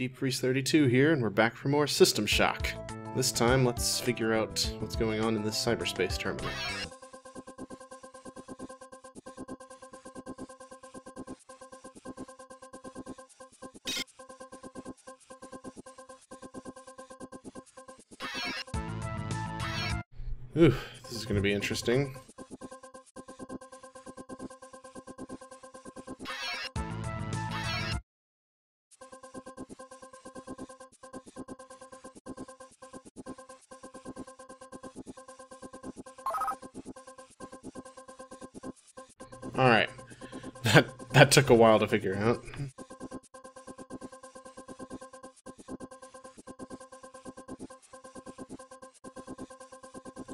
Deep Freeze 32 here, and we're back for more System Shock. This time, let's figure out what's going on in this cyberspace terminal. Ooh, this is going to be interesting. Alright. That that took a while to figure out.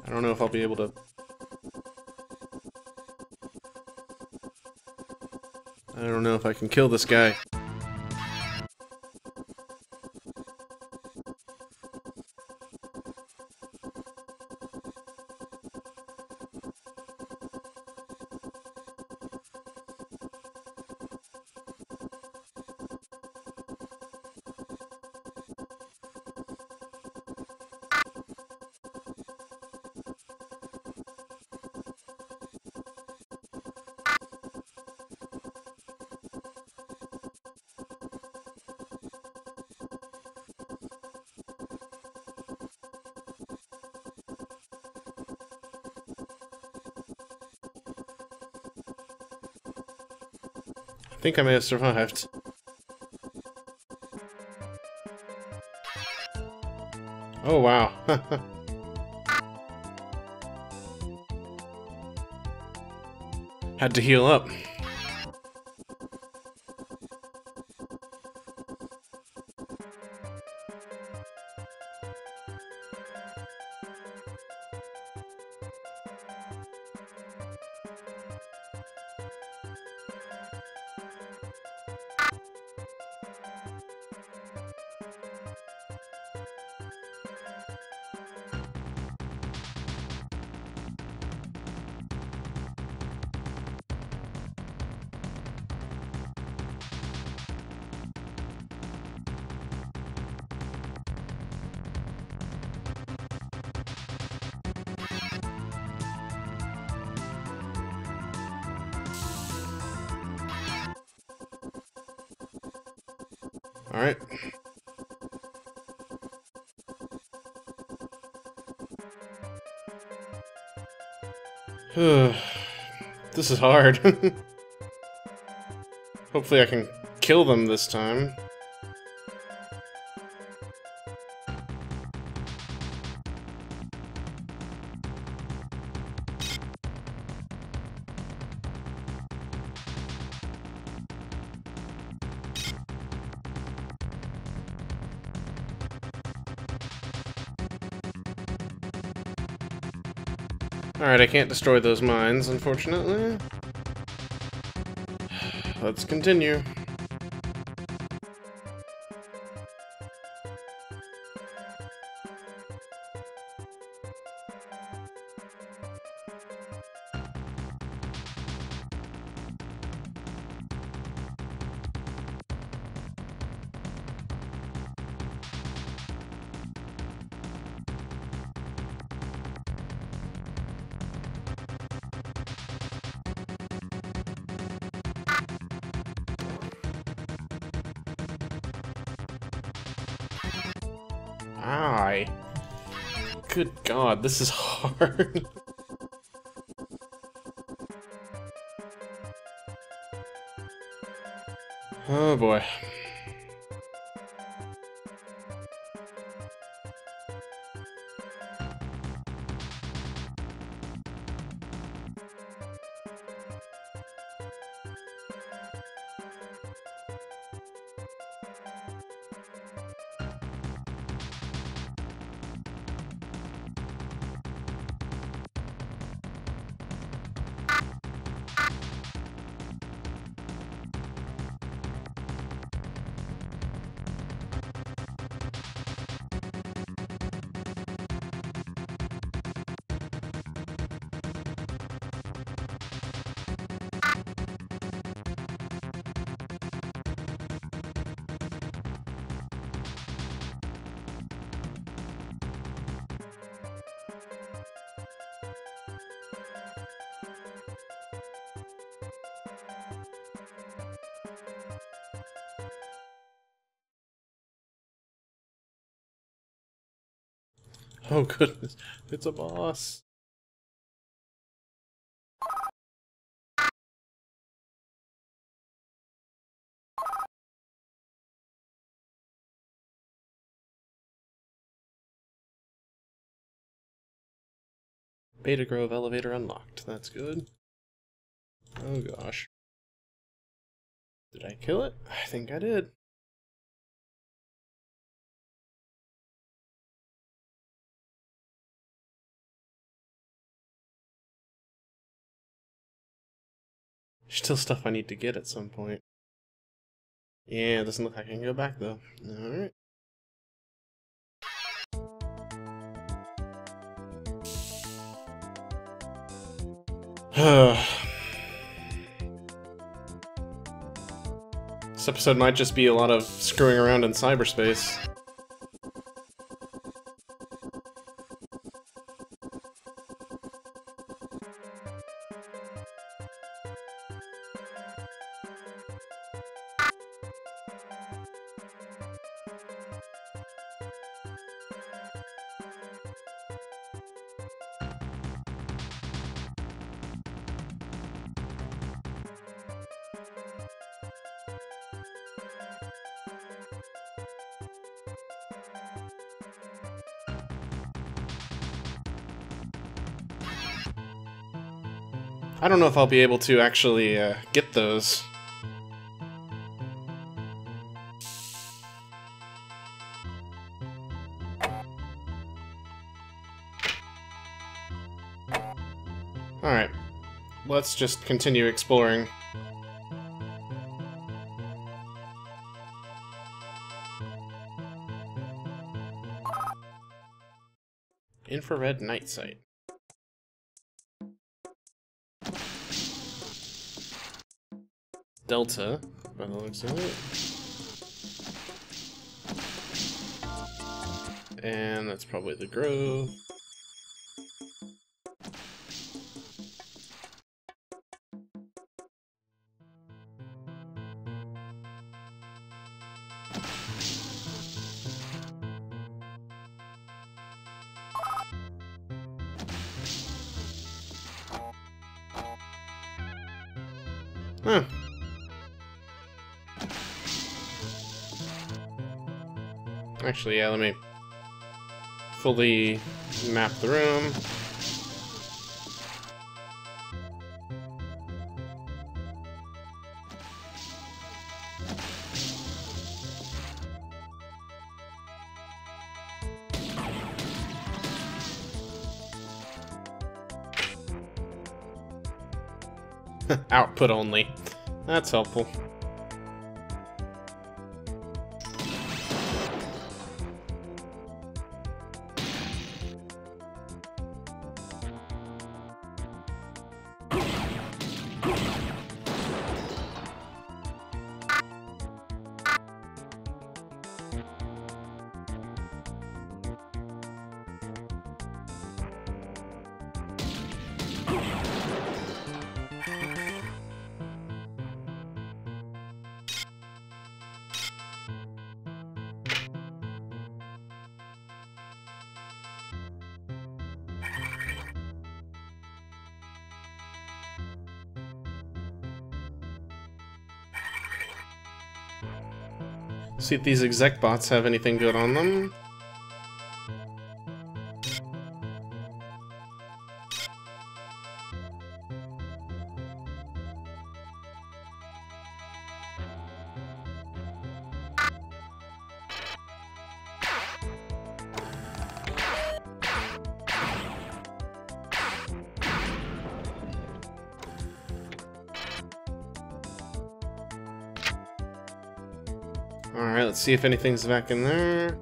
I don't know if I'll be able to... I don't know if I can kill this guy. Think I may have survived. Oh, wow. Had to heal up. Alright. this is hard. Hopefully I can kill them this time. Alright, I can't destroy those mines, unfortunately. Let's continue. Good god, this is hard. oh boy. Oh goodness, it's a boss. Beta Grove elevator unlocked. That's good. Oh gosh. Did I kill it? I think I did. Still stuff I need to get at some point. Yeah, it doesn't look like I can go back though. Alright. this episode might just be a lot of screwing around in cyberspace. I don't know if I'll be able to actually uh, get those. Alright. Let's just continue exploring. Infrared night sight. Delta, by the looks of it. And that's probably the Grove. Huh. Actually, yeah, let me fully map the room. Output only. That's helpful. See if these exec bots have anything good on them. Alright, let's see if anything's back in there.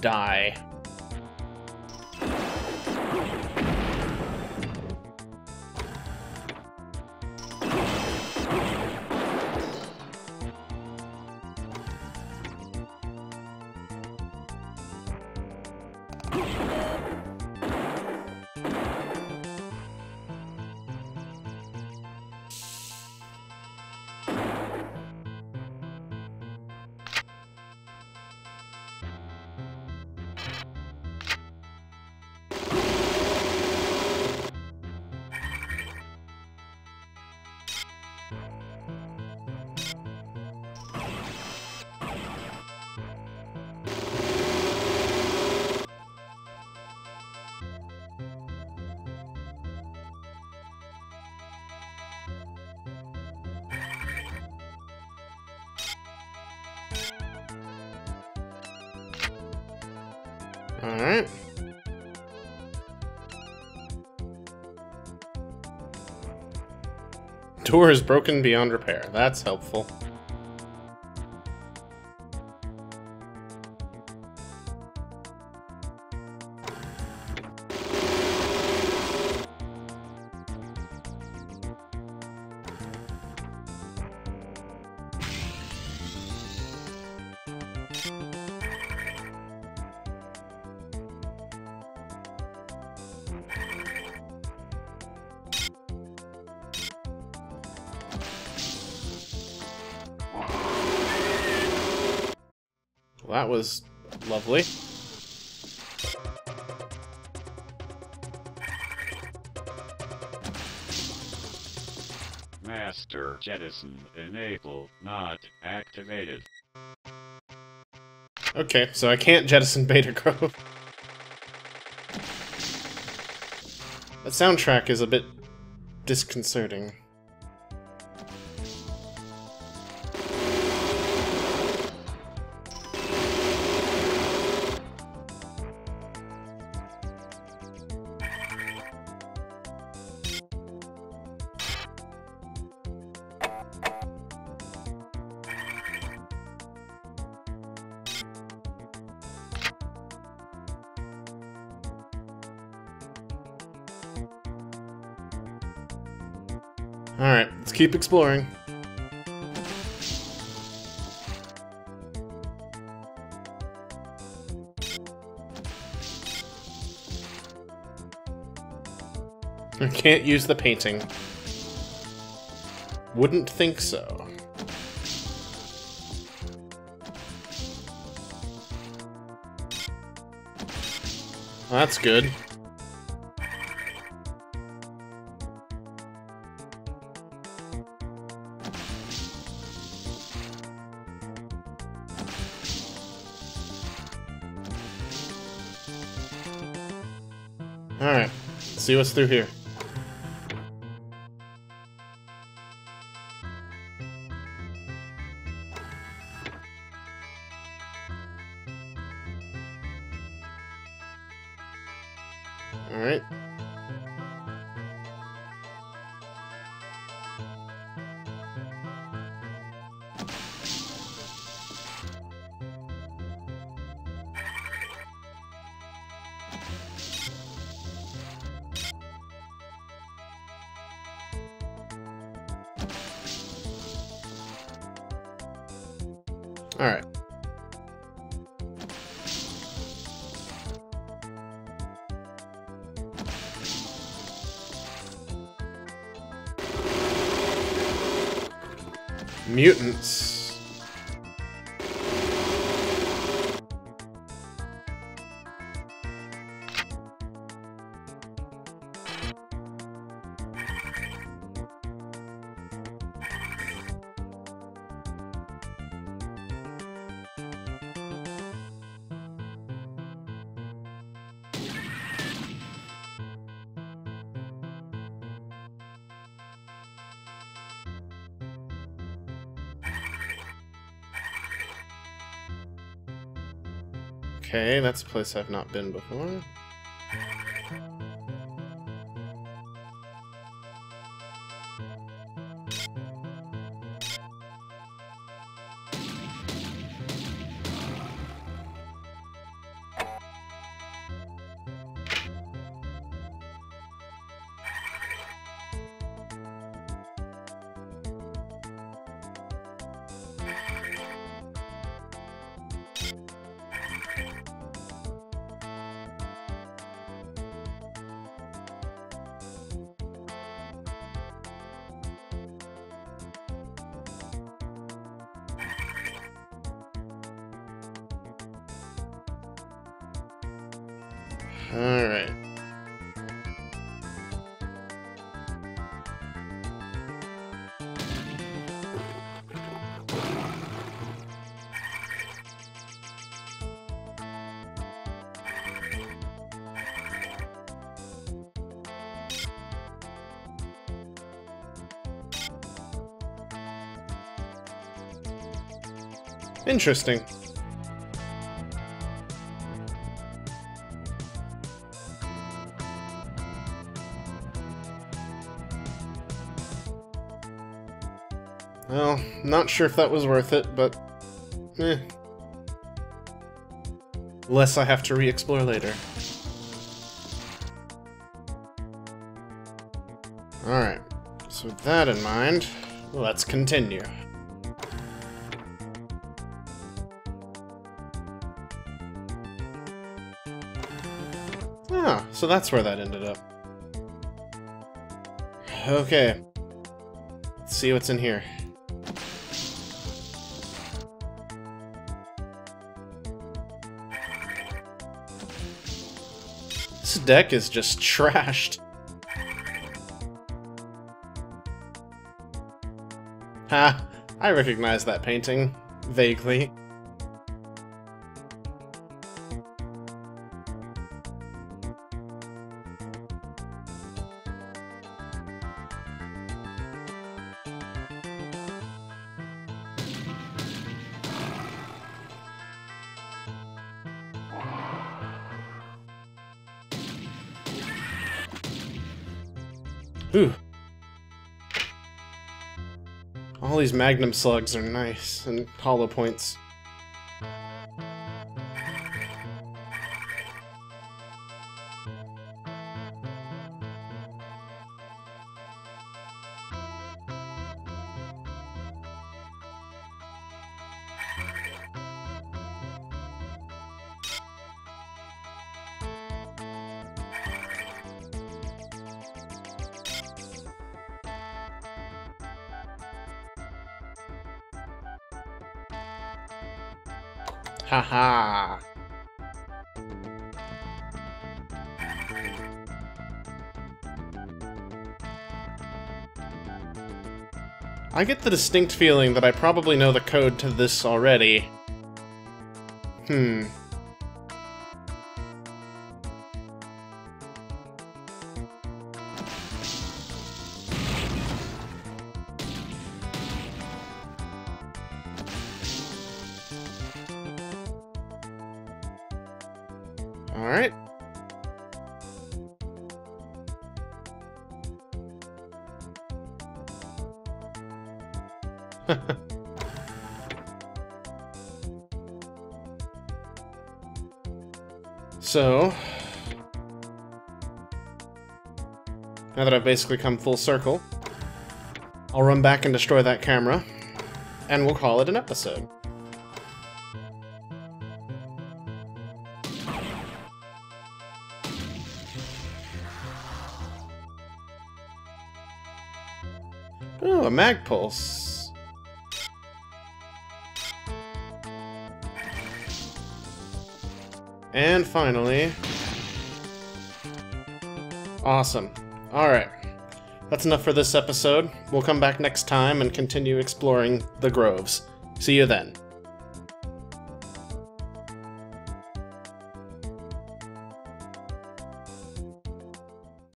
Die. Door is broken beyond repair. That's helpful. Well, that was lovely. Master jettison enabled, not activated. Okay, so I can't jettison Beta Grove. That soundtrack is a bit disconcerting. Alright, let's keep exploring. I can't use the painting. Wouldn't think so. That's good. See what's through here. Alright. Mutants. Okay, that's a place I've not been before. Alright. Interesting. Not sure if that was worth it, but... Eh. Less I have to re-explore later. Alright, so with that in mind, let's continue. Ah, so that's where that ended up. Okay. Let's see what's in here. This deck is just trashed. Ha, I recognize that painting. Vaguely. Ooh. All these magnum slugs are nice, and hollow points. Haha. I get the distinct feeling that I probably know the code to this already. Hmm. Alright. so... Now that I've basically come full circle, I'll run back and destroy that camera, and we'll call it an episode. Oh, a mag pulse. And finally... Awesome. Alright. That's enough for this episode. We'll come back next time and continue exploring the groves. See you then.